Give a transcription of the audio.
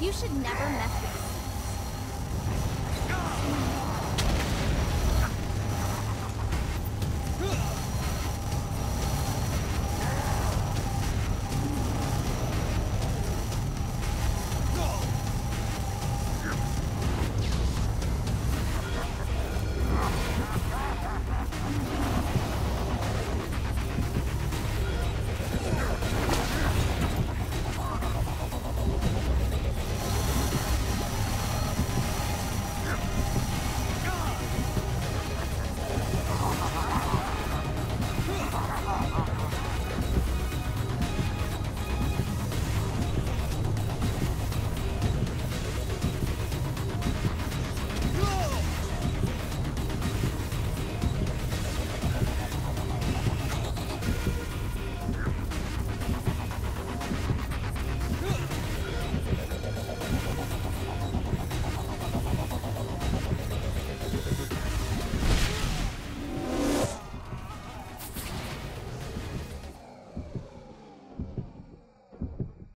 You should never mess with me.